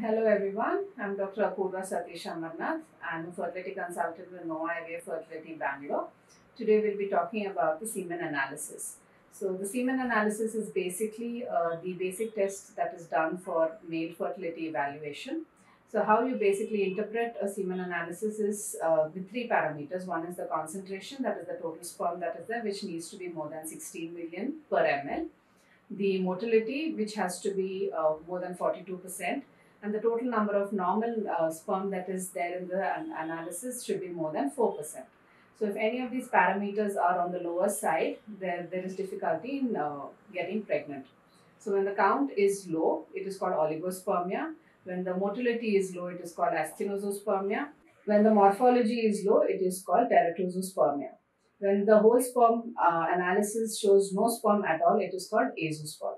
Hello everyone, I'm Dr. Apurva Satish Amarnath. I'm a fertility consultant with Nova IVF Fertility Bangalore. Today we'll be talking about the semen analysis. So the semen analysis is basically uh, the basic test that is done for male fertility evaluation. So how you basically interpret a semen analysis is uh, with three parameters. One is the concentration, that is the total sperm that is there, which needs to be more than 16 million per ml. The motility, which has to be uh, more than 42%, and the total number of normal uh, sperm that is there in the an- analysis should be more than 4%. So if any of these parameters are on the lower side, there, there is difficulty in uh, getting pregnant. So when the count is low, it is called oligospermia. When the motility is low, it is called asthenospermia. When the morphology is low, it is called teratospermia. When the whole sperm uh, analysis shows no sperm at all, it is called azoospermia.